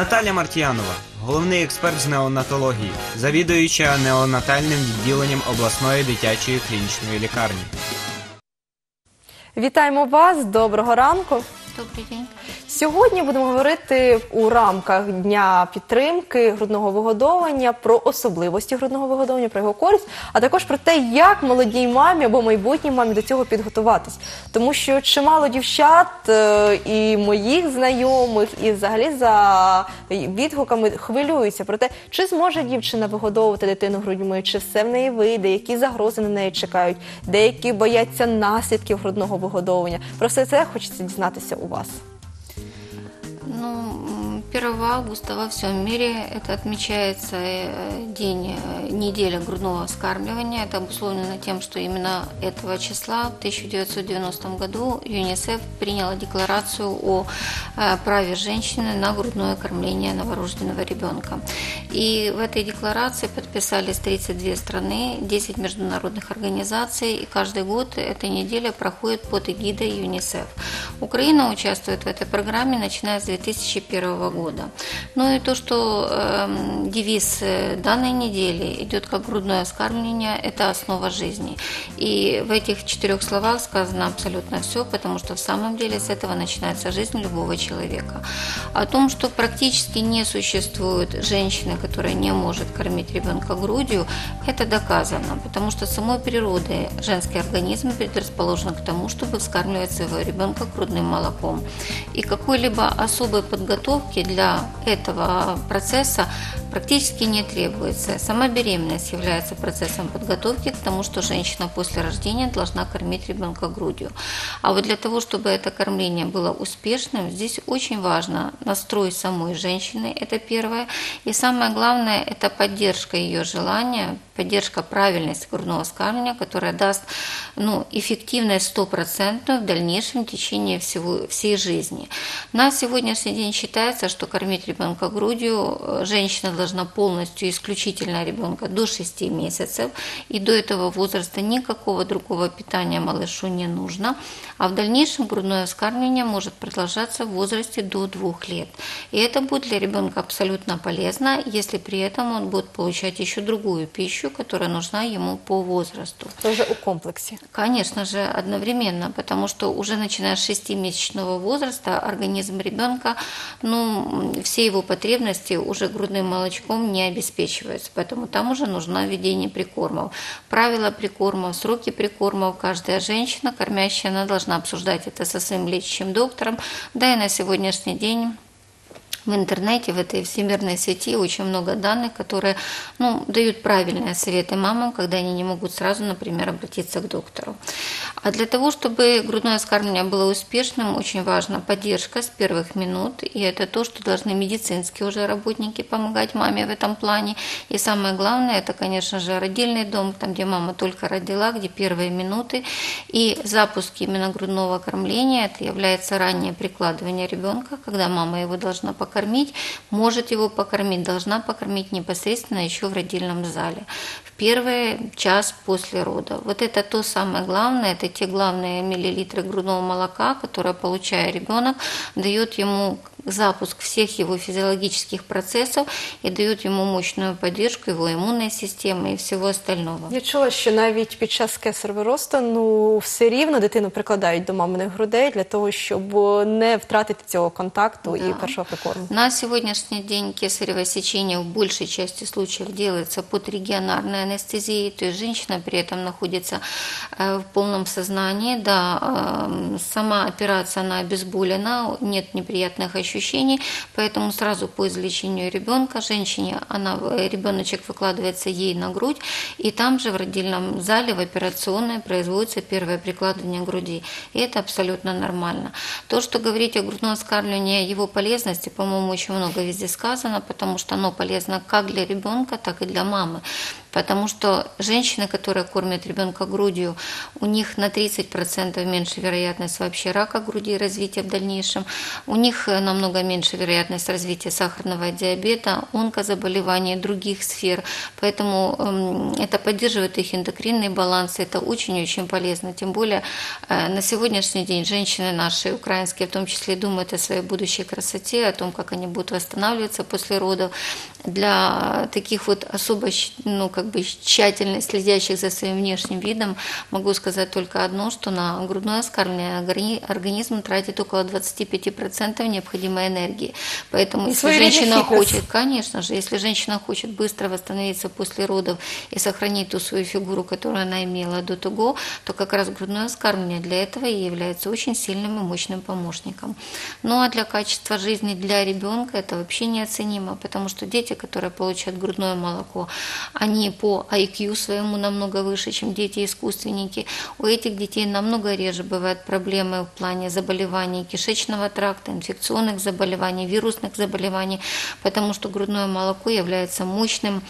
Наталя Мартіянова, головний експерт з неонатології, завідуюча неонатальним відділенням обласної дитячої клінічної лікарні. Вітаємо вас, доброго ранку. Добрий день. Сьогодні будемо говорити у рамках дня підтримки грудного вигодовування про особливості грудного вигодовування, про його користь, а також про те, як молодій мамі або майбутній мамі до цього підготуватись. Тому що чимало дівчат е, і моїх знайомих, і взагалі за відгуками хвилюються про те, чи зможе дівчина вигодовувати дитину грудьми, чи все в неї вийде, які загрози на неї чекають, деякі бояться наслідків грудного вигодовування. Про все це хочеться дізнатися у вас. Ну, м, 1 августа во всем мире это отмечается э, день, э, неделя грудного вскармливания. Это обусловлено тем, что именно этого числа в 1990 году ЮНИСЕФ приняла декларацию о э, праве женщины на грудное кормление новорожденного ребенка. И в этой декларации подписались 32 страны, 10 международных организаций, и каждый год эта неделя проходит под эгидой ЮНИСЕФ. Украина участвует в этой программе, начиная с 2001 года. Ну и то, что эм, девиз э, данной недели идет как грудное вскармливание, это основа жизни. И в этих четырех словах сказано абсолютно все, потому что в самом деле с этого начинается жизнь любого человека. О том, что практически не существует женщины, которая не может кормить ребенка грудью, это доказано, потому что самой природой женский организм предрасположен к тому, чтобы вскармливать своего ребенка грудным молоком. И какой-либо особой подготовки для этого процесса практически не требуется. Сама беременность является процессом подготовки к тому, что женщина после рождения должна кормить ребенка грудью. А вот для того, чтобы это кормление было успешным, здесь очень важно настрой самой женщины, это первое. И самое главное, это поддержка ее желания, поддержка правильности грудного вскармливания, которая даст ну, эффективность стопроцентную в дальнейшем течение всего, всей жизни. На сегодняшний день считается, что кормить ребенка грудью э, женщина должна полностью, исключительно ребенка до 6 месяцев, и до этого возраста никакого другого питания малышу не нужно, а в дальнейшем грудное вскармливание может продолжаться в возрасте до 2 лет. И это будет для ребенка абсолютно полезно, если при этом он будет получать еще другую пищу, которая нужна ему по возрасту. Вже у комплексі. Конечно же, одновременно, потому что уже начиная с 6-месячного возраста организм ребенка, ну, все его потребности уже грудным молочком не обеспечиваются, поэтому там уже нужно введение прикормов. Правила прикормов, сроки прикормов, каждая женщина, кормящая, она должна обсуждать это со своим лечащим доктором, да и на сегодняшний день в интернете, в этой всемирной сети очень много данных, которые ну, дают правильные советы мамам, когда они не могут сразу, например, обратиться к доктору. А для того, чтобы грудное вскармливание было успешным, очень важна поддержка с первых минут, и это то, что должны медицинские уже работники помогать маме в этом плане. И самое главное, это, конечно же, родильный дом, там, где мама только родила, где первые минуты, и запуск именно грудного кормления, это является раннее прикладывание ребенка, когда мама его должна покормить, может его покормить, должна покормить непосредственно еще в родильном зале. В первый час после рода. Вот это то самое главное, это те главные миллилитры грудного молока, которые, получая ребенок, дает ему запуск всех его физиологических процессов и дает ему мощную поддержку его иммунной системы и всего остального. Я чула, що навіть під час кесарового росту ну все рівно дитину прикладають до маминих грудей для того, щоб не втратити цього контакту і Да. першого прикорму. На сегодняшний день кесарево сечение в большей части случаев делается под регионарной анестезией, то есть женщина при этом находится э, в полном сознании, да, э, сама операция она обезболена, нет неприятных ощущений, поэтому сразу по излечению ребенка женщине она ребеночек выкладывается ей на грудь, и там же в родильном зале в операционной производится первое прикладывание груди, и это абсолютно нормально. То, что говорить о грудном вскармливании, о его полезности, по-моему, очень много везде сказано, потому что оно полезно как для ребенка, так и для мамы. Потому что женщины, которые кормят ребенка грудью, у них на 30% меньше вероятность вообще рака груди и развития в дальнейшем. У них э, намного меньше вероятность развития сахарного диабета, онкозаболеваний, других сфер. Поэтому эм, это поддерживает их эндокринный баланс. Это очень-очень полезно. Тем более э, на сегодняшний день женщины наши, украинские, в том числе, думают о своей будущей красоте, о том, как они будут восстанавливаться после родов. Для таких вот особо ну, как бы тщательно следящих за своим внешним видом могу сказать только одно, что на грудное скармливание организм тратит около 25% необходимой энергии. Поэтому если своеобразный женщина хочет, конечно же, если женщина хочет быстро восстановиться после родов и сохранить ту свою фигуру, которую она имела до того, то как раз грудное скармливание для этого и является очень сильным и мощным помощником. Ну а для качества жизни для ребенка это вообще неоценимо, потому что дети, которые получают грудное молоко, они по IQ своему намного выше, чем дети-искусственники. У этих детей намного реже бывают проблемы в плане заболеваний кишечного тракта, инфекционных заболеваний, вирусных заболеваний, потому что грудное молоко является мощным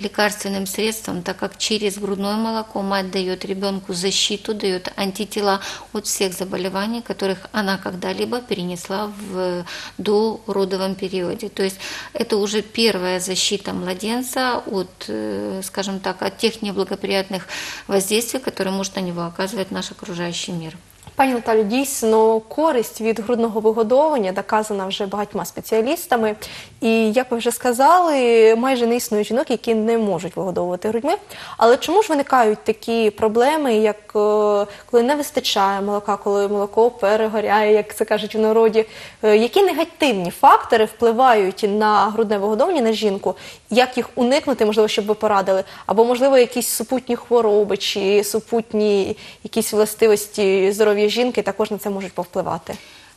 лекарственным средством, так как через грудное молоко мать дает ребенку защиту, дает антитела от всех заболеваний, которых она когда-либо перенесла в дородовом периоде. То есть это уже первая защита младенца от, э, скажем так, от тех неблагоприятных воздействий, которые может на него оказывать наш окружающий мир. Пані Наталю, дійсно користь від грудного вигодовування доказана вже багатьма спеціалістами. І як ви вже сказали, майже не існує жінок, які не можуть вигодовувати грудьми. Але чому ж виникають такі проблеми, як е, коли не вистачає молока, коли молоко перегоряє, як це кажуть у народі? Е, Які негативні фактори впливають на грудне вигодовування на жінку? Як їх уникнути, можливо, щоб ви порадили? Або можливо якісь супутні хвороби чи супутні якісь властивості здоров'я жінки також на це можуть повпливати?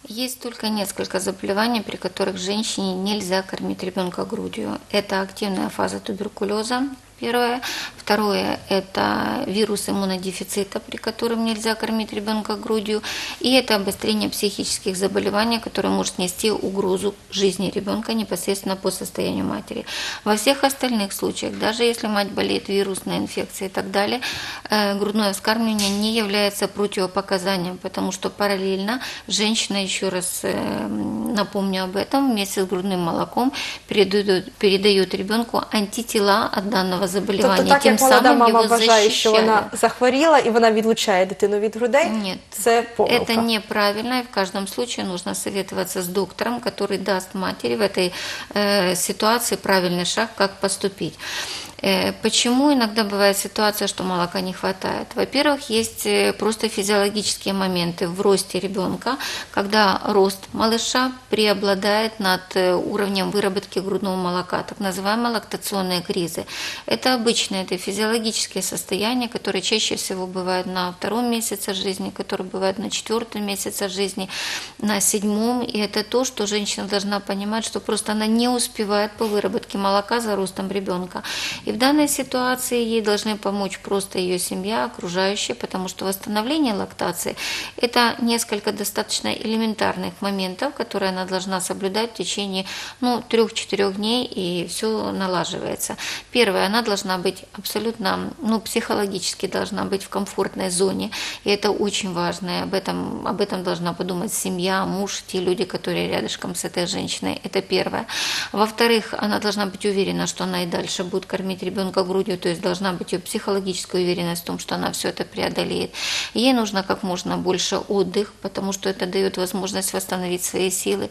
Есть только несколько заболеваний, при которых женщине нельзя кормить ребенка грудью. Это активная фаза туберкулеза, первое. Второе – это вирус иммунодефицита, при котором нельзя кормить ребенка грудью. И это обострение психических заболеваний, которое может нести угрозу жизни ребенка непосредственно по состоянию матери. Во всех остальных случаях, даже если мать болеет вирусной инфекцией и так далее, э, грудное вскармливание не является противопоказанием, потому что параллельно женщина, еще раз э, напомню об этом, вместе с грудным молоком передает, передает ребенку антитела от данного заболевания, Тобто, так тем як молода самым мама его вважає, що защищая. вона захворіла і вона відлучає дитину від грудей, Нет, це помилка. это неправильно, и в каждом случае нужно советоваться с доктором, который даст матери в этой э, ситуации правильный шаг, как поступить. Э, Почему иногда бывает ситуация, что молока не хватает? Во-первых, есть э, просто физиологические моменты в росте ребенка, когда рост малыша преобладает над э, уровнем выработки грудного молока, так называемые лактационные кризы. Это обычные, это физиологические состояния, которые чаще всего бывают на втором месяце жизни, которые бывают на четвертом месяце жизни, на седьмом. И это то, что женщина должна понимать, что просто она не успевает по выработке молока за ростом ребенка. И в данной ситуации ей должны помочь просто ее семья, окружающие, потому что восстановление лактации – это несколько достаточно элементарных моментов, которые она должна соблюдать в течение ну, трех-четырех дней, и все налаживается. Первое, она должна быть абсолютно, ну, психологически должна быть в комфортной зоне, и это очень важно, и об этом, об этом должна подумать семья, муж, те люди, которые рядышком с этой женщиной, это первое. Во-вторых, она должна быть уверена, что она и дальше будет кормить ребенка грудью, то есть должна быть ее психологическая уверенность в том, что она все это преодолеет. Ей нужно как можно больше отдых, потому что это дает возможность восстановить свои силы.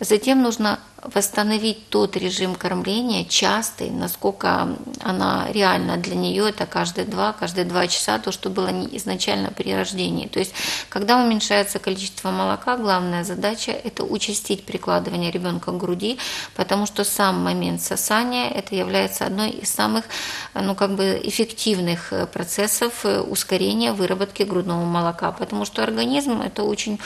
Затем нужно восстановить тот режим кормления частый, насколько она реально для нее, это каждые два, каждые два часа, то, что было изначально при рождении. То есть, когда уменьшается количество молока, главная задача – это участить прикладывание ребенка к груди, потому что сам момент сосания – это является одной из самых ну, как бы эффективных э, процессов э, ускорения выработки грудного молока, потому что организм – это очень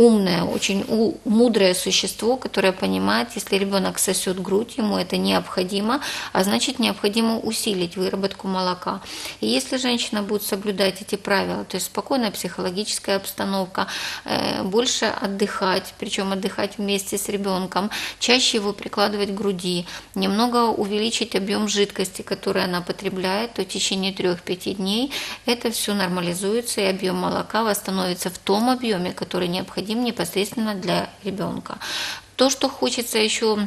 умное, очень у- мудрое существо, которое понимает, если ребенок сосет грудь, ему это необходимо, а значит необходимо усилить выработку молока. И если женщина будет соблюдать эти правила, то есть спокойная психологическая обстановка, э, больше отдыхать, причем отдыхать вместе с ребенком, чаще его прикладывать к груди, немного увеличить объем жидкости, который она потребляет, то в течение 3-5 дней это все нормализуется, и объем молока восстановится в том объеме, который необходим непосредственно для ребенка. То, что хочется еще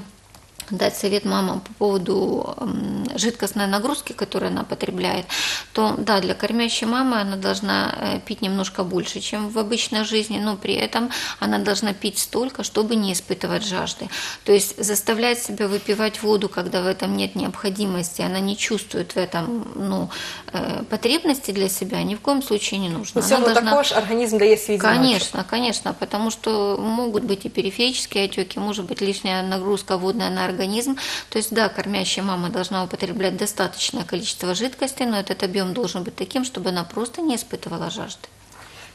дать совет мамам по поводу м, жидкостной нагрузки, которую она потребляет, то да, для кормящей мамы она должна э, пить немножко больше, чем в обычной жизни, но при этом она должна пить столько, чтобы не испытывать жажды. То есть заставлять себя выпивать воду, когда в этом нет необходимости, она не чувствует в этом ну, э, потребности для себя, ни в коем случае не нужно. У Она цьому должна- також організм дає свій дзвіночок. Конечно, конечно, потому что могут быть и периферические отеки, может быть лишняя нагрузка водная на организм. то есть, да, кормящая мама должна употреблять достаточное количество жидкости, но этот объем должен быть таким, чтобы она просто не испытывала жажды.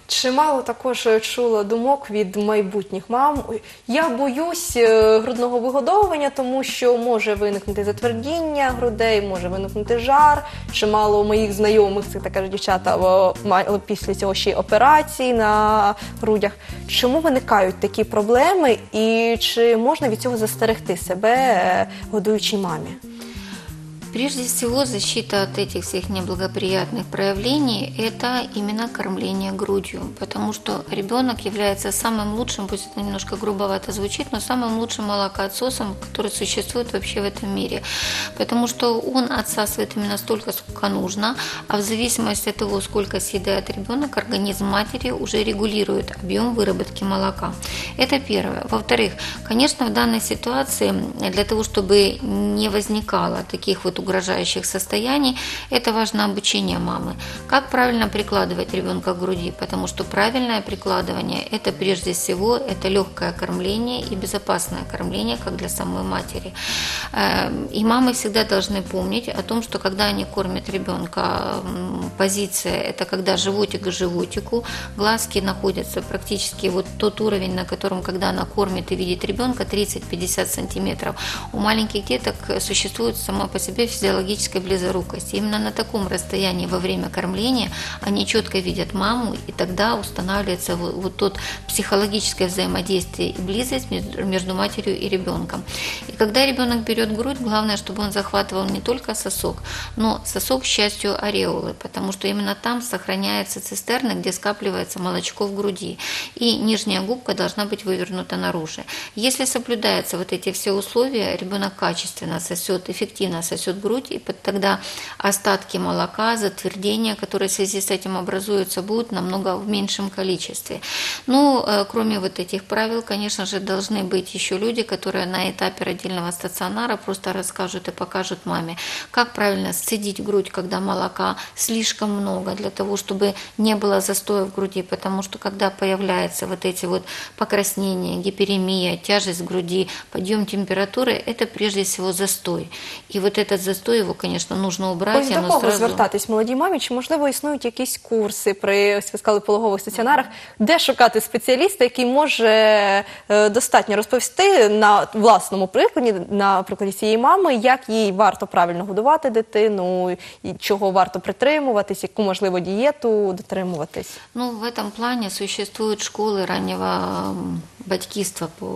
Чимало також чула думок від майбутніх мам. Я боюсь е, грудного вигодовування, тому що може виникнути затвердіння грудей, може виникнути жар. Чимало моїх знайомих, це так кажуть дівчата, після цього ще й операції на грудях. Чому виникають такі проблеми, і чи можна від цього застерегти себе е, годуючій мамі? Прежде всего, защита от этих всех неблагоприятных проявлений – это именно кормление грудью, потому что ребенок является самым лучшим, пусть это немножко грубовато звучит, но самым лучшим молокоотсосом, который существует вообще в этом мире, потому что он отсасывает именно столько, сколько нужно, а в зависимости от того, сколько съедает ребенок, организм матери уже регулирует объем выработки молока. Это первое. Во-вторых, конечно, в данной ситуации для того, чтобы не возникало таких вот угрожающих состояний, это важно обучение мамы. Как правильно прикладывать ребенка к груди, потому что правильное прикладывание – это прежде всего это легкое кормление и безопасное кормление, как для самой матери. Эм, И мамы всегда должны помнить о том, что когда они кормят ребенка, позиция – это когда животик к животику, глазки находятся практически вот тот уровень, на котором, когда она кормит и видит ребенка, 30-50 сантиметров. У маленьких деток существует сама по себе физиологическая близорукость. Именно на таком расстоянии во время кормления они четко видят маму, и тогда устанавливается вот, вот тот психологическое взаимодействие и близость между- между матерью и ребенком. И когда ребенок берет грудь, главное, чтобы он захватывал не только сосок, но сосок, к счастью, ореолы, потому что именно там сохраняется цистерна, где скапливается молочко в груди. И нижняя губка должна быть вывернута наружу. Если соблюдаются вот эти все условия, ребенок качественно сосет, эффективно сосет грудь, и тогда остатки молока, затвердения, которые в связи с этим образуются, будут намного в меньшем количестве. Ну, э, кроме вот этих правил, конечно же, должны быть еще люди, которые на этапе родильного стационара просто расскажут и покажут маме, как правильно сцедить грудь, когда молока слишком много, для того, чтобы не было застоя в груди, потому что когда появляются вот эти вот покраснения, гиперемия, тяжесть в груди, подъем температуры, это прежде всего застой. И вот этот застой, его, конечно, нужно убрать. Ось до кого сразу... звертатись молодій мамі? Чи можливо існують якісь курси при ось ви сказали пологових стаціонарах, де шукати спеціаліста, який може е, достатньо розповісти на власному прикладі, на прикладі цієї мами, як їй варто правильно годувати дитину, і чого варто притримуватись, яку можливо дієту дотримуватись? Ну, в этом плане существуют школы раннего м, батькиства, по,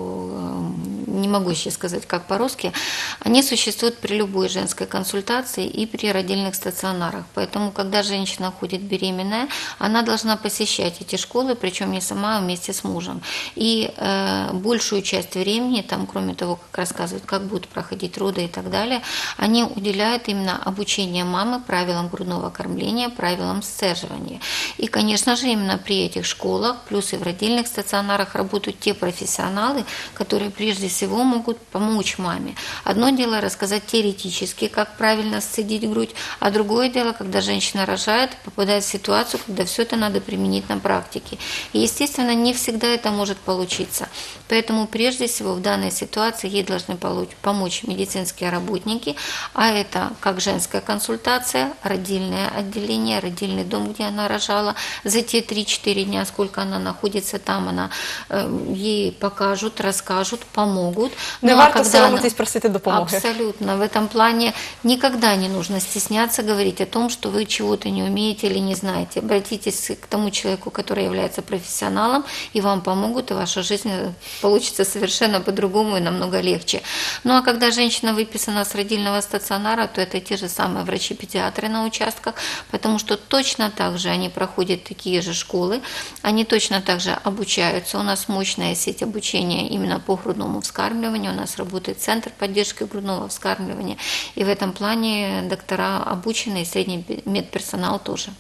не могу сейчас сказать, как по-русски. Они существуют при любой женской консультации и при родильных стационарах. Поэтому, когда женщина ходит беременная, она должна посещать эти школы, причем не сама, а вместе с мужем. И э, большую часть времени, там, кроме того, как рассказывают, как будут проходить роды и так далее, они уделяют именно обучению мамы правилам грудного кормления, правилам сцеживания. И, конечно же, именно при этих школах, плюс и в родильных стационарах работают те профессионалы, которые прежде всего всего могут помочь маме. Одно дело рассказать теоретически, как правильно сцедить грудь, а другое дело, когда женщина рожает попадает в ситуацию, когда все это надо применить на практике. И, естественно, не всегда это может получиться. Поэтому прежде всего в данной ситуации ей должны помочь медицинские работники, а это как женская консультация, родильное отделение, родильный дом, где она рожала, за те 3-4 дня, сколько она находится там, она э, ей покажут, расскажут, помогут. Не Ну, а варто когда она- просити допомоги. Абсолютно. В этом плане никогда не нужно стесняться говорить о том, что вы чего-то не умеете или не знаете. Обратитесь к тому человеку, который является профессионалом, и вам помогут, и ваша жизнь э, получится совершенно по-другому и намного легче. Ну а когда женщина выписана с родильного стационара, то это те же самые врачи-педиатры на участках, потому что точно так же они проходят такие же школы, они точно так же обучаются. У нас мощная сеть обучения именно по грудному вскармливанию, у нас работает центр поддержки грудного вскармливания, и в этом плане доктора обучены, и средний медперсонал тоже.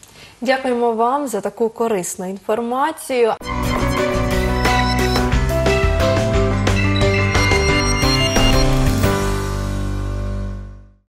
Дякуємо вам за таку корисну інформацію.